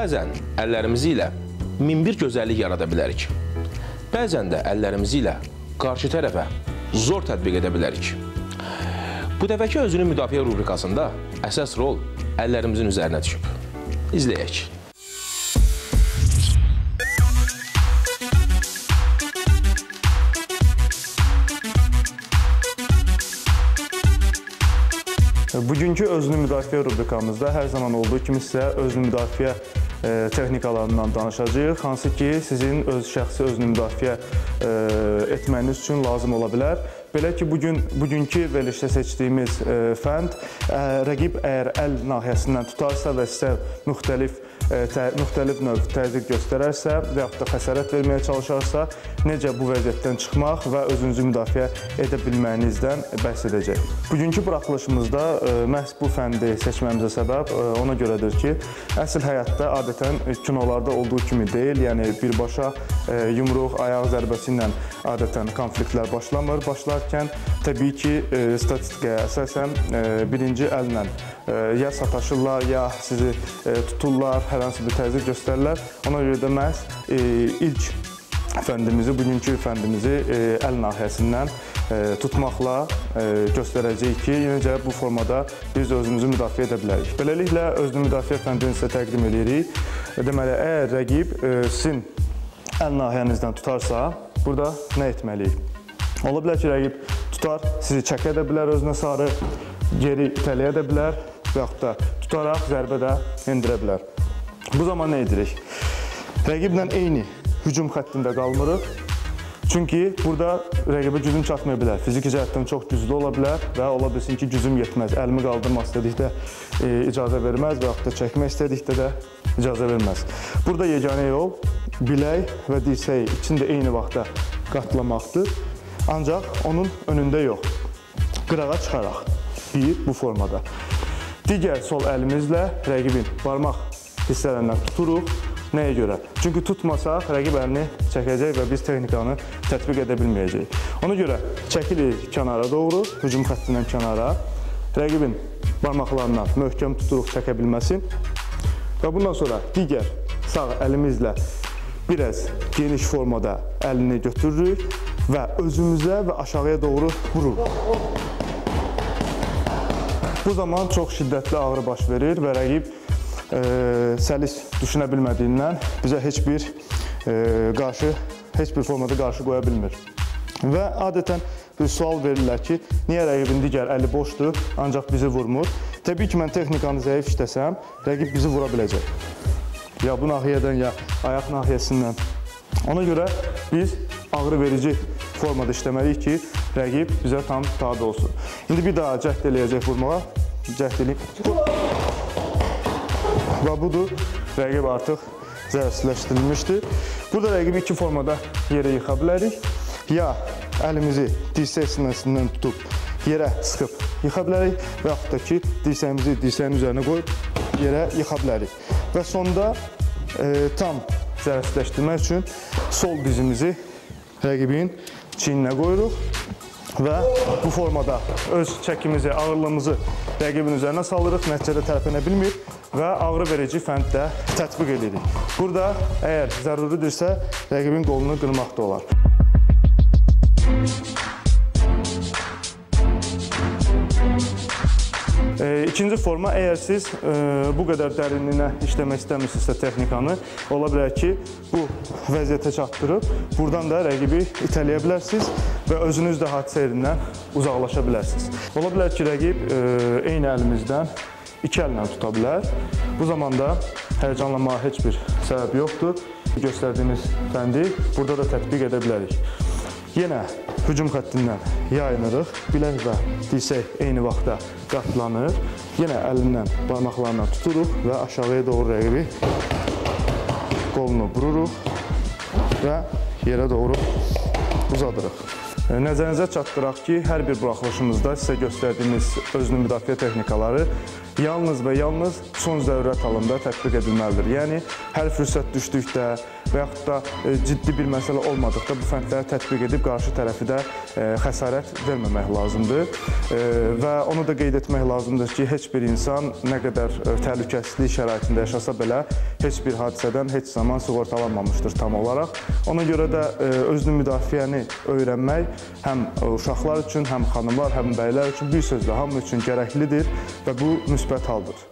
Bəzən əllərimiz ilə min bir gözəllik yarada bilərik. Bəzən də əllərimiz ilə qarşı tərəfə zor tətbiq edə bilərik. Bu dəfəki özünü müdafiə rubrikasında əsas rol əllərimizin üzərinə düşüb. İzləyək. Bugünkü özünü müdafiə rubrikamızda hər zaman olduğu kimi sizə özünü müdafiə e, texnikalarından danışacağıq, hansı ki, sizin öz şəxsi özünü müdafiə e, etməyiniz üçün lazım ola bilər. Belə ki, bugün bugünkü verilişdə seçdiyimiz e, fənd rəqib əgər əl nahiyəsindən tutarsa və sizə müxtəlif tə, müxtəlif növ təzyiq göstərərsə və yaxud da xəsarət verməyə çalışarsa, necə bu vəziyyətdən çıxmaq və özünüzü müdafiə edə bilməyinizdən bəhs edəcək. Bugünkü buraxılışımızda ə, məhz bu fəndi seçməyimizə səbəb ə, ona görədir ki, əsl həyatda adətən kinolarda olduğu kimi deyil, yəni birbaşa ə, yumruq, ayaq zərbəsi ilə adətən konfliktlər başlamır. Başlarkən təbii ki, ə, statistikaya əsasən ə, birinci əllə ə, ya sataşırlar, ya sizi tuturlar, hər hansı bir təzyiq göstərirlər. Ona görə də məhz e, ilk fəndimizi, bugünkü fəndimizi e, əl nahiyəsindən e, tutmaqla e, göstərəcəyik ki, necə bu formada biz özümüzü müdafiə edə bilərik. Beləliklə, özünü müdafiə fəndini sizə təqdim edirik. Deməli, əgər rəqib e, sizin əl nahiyənizdən tutarsa, burada nə etməliyik? Ola bilər ki, rəqib tutar, sizi çəkə də bilər özünə sarı, geri itələyə də bilər və yaxud da tutaraq zərbə də endirə bilər. Bu zaman nə edirik? Rəqiblə eyni hücum xəttində qalmırıq. Çünki burada rəqibə gücüm çatmaya bilər. Fiziki cəhətdən çox güclü ola bilər və ola bilsin ki, gücüm yetməz. Əlimi qaldırmaq istədikdə e, icazə verməz və yaxud da çəkmək istədikdə də icazə verməz. Burada yeganə yol bilək və dirsəyi ikisini də eyni vaxtda qatlamaqdır. Ancaq onun önündə yox. Qırağa çıxaraq. Bir, bu formada. Digər sol əlimizlə rəqibin barmaq hissələrindən tuturuq. Nəyə görə? Çünki tutmasaq rəqib əlini çəkəcək və biz texnikanı tətbiq edə bilməyəcəyik. Ona görə çəkilik kənara doğru, hücum xəttindən kənara. Rəqibin barmaqlarından möhkəm tuturuq çəkə bilməsin. Və bundan sonra digər sağ əlimizlə biraz geniş formada əlini götürürük və özümüzə və aşağıya doğru vururuq. Bu zaman çox şiddətli ağrı baş verir və rəqib e, səlis düşünə bilmədiyindən bizə heç bir e, qarşı, heç bir formada qarşı qoya bilmir. Və adətən bir sual verirlər ki, niyə rəqibin digər əli boşdur, ancaq bizi vurmur? Təbii ki, mən texnikanı zəif işləsəm, rəqib bizi vura biləcək. Ya bu nahiyədən, ya ayaq nahiyəsindən. Ona görə biz ağrı verici formada işləməliyik ki, rəqib bizə tam tabi olsun. İndi bir daha cəhd eləyəcək vurmağa. Cəhd eləyib. Və budur, rəqib artıq zərərsizləşdirilmişdir. Burada rəqibi iki formada yerə yıxa bilərik. Ya əlimizi dirsək sinəsindən tutub yerə sıxıb yıxa bilərik və yaxud da ki, dirsəyimizi dirsəyin üzərinə qoyub yerə yıxa bilərik. Və sonda e, tam zərərsizləşdirmək üçün sol dizimizi rəqibin çiyninə qoyuruq və bu formada öz çəkimizi, ağırlığımızı rəqibin üzərinə salırıq, nəticədə tərpənə bilmir və ağrı verici fənddə tətbiq edirik. Burada əgər zəruridirsə, rəqibin qolunu qırmaq da olar. İkinci forma, əgər siz e, bu qədər dərinliyinə işləmək istəmirsinizsə texnikanı, ola bilər ki, bu vəziyyətə çatdırıb, buradan da rəqibi itələyə bilərsiniz və özünüz də hadisə yerindən uzaqlaşa bilərsiniz. Ola bilər ki, rəqib e, eyni əlimizdən iki əllə tuta bilər. Bu zamanda həyəcanlanmağa heç bir səbəb yoxdur. Göstərdiyimiz fəndi burada da tətbiq edə bilərik. Yenə hücum xəttindən yayınırıq. Bilək və dirsək eyni vaxtda qatlanır. Yenə əlindən, barmaqlarından tuturuq və aşağıya doğru rəqibi qolunu vururuq və yerə doğru uzadırıq. Nəzərinizə çatdıraq ki, hər bir buraxılışımızda sizə göstərdiyimiz özünü müdafiə texnikaları yalnız və yalnız son zərurət halında tətbiq edilməlidir. Yəni hər fürsət düşdükdə və yaxud da e, ciddi bir məsələ olmadıqda bu fəndləri tətbiq edib qarşı tərəfi də e, xəsarət verməmək lazımdır. E, Və onu da qeyd etmək lazımdır ki, heç bir insan nə qədər e, təhlükəsizlik şəraitində yaşasa belə heç bir hadisədən heç zaman sığortalanmamışdır tam olaraq. Ona görə də e, özünü müdafiəni öyrənmək həm uşaqlar üçün, həm xanımlar, həm bəylər üçün bir sözlə hamı üçün gərəklidir və bu müsbət haldır.